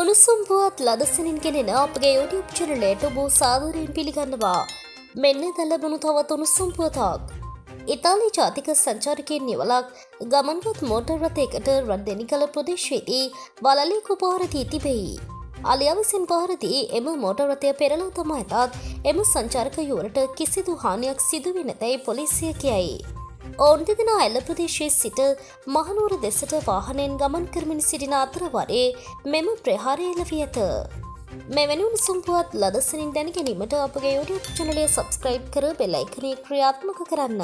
උණුසුම් පුවත් ලදසනින් ගෙනෙන අපගේ YouTube චැනලයට ඔබ සාදරයෙන් පිළිගන්නවා. මෙන්න දැලබුණු තවත් උණුසුම් පුවතක්. ඉතාලි ජාතික සංචාරකයෙන් නිවලක් ගමන්වත් මෝටර් රථයකට රද්දෙනි කළ ප්‍රදේශයේදී වලලි කුපහරදී තිබෙයි. අලියා විසින් පහරදී එම මෝටර් රථය පෙරලා තමා ඇතත් එම සංචාරකයුවරට කිසිදු හානියක් සිදුවී නැතැයි පොලිසිය කියයි. ඔවුන් දෙදෙනා එල්ල ප්‍රදේශයේ සිට මහනුවර දෙසට වාහනයෙන් ගමන් කරමින් සිටින අතරවරේ මෙම ප්‍රහාරය එළවී ඇත. මෙවැනි උණුසුම්පුවත් ලදසනින් දැන ගැනීමට අපගේ YouTube චැනලය සබස්ක්‍රයිබ් කර බෙලයිකනේ ක්‍රියාත්මක කරන්න.